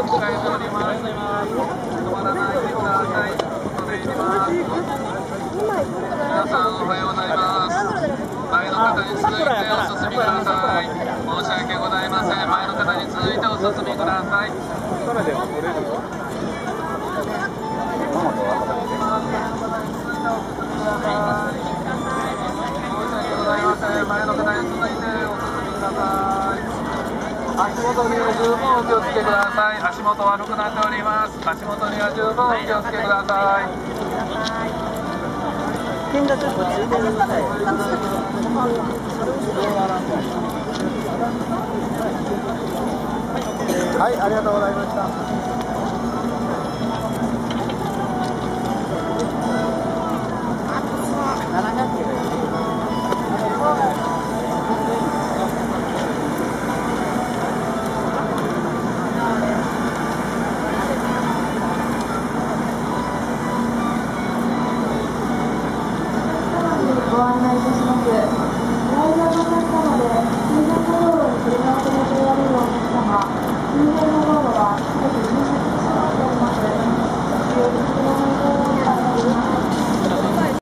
控えております止まらないでください恐れ入ります皆さんおはようございます前の方に続いてお進みください申し訳ございません前の方に続いてお進みください足元には十分お気をつけください。足元悪くなっております。足元には十分お気をつけください。点がちょっと充電の際はい、ありがとうございました。案内いたします。ごので、通常の道路に車を止めておられるお客様、周辺の道路は少して禁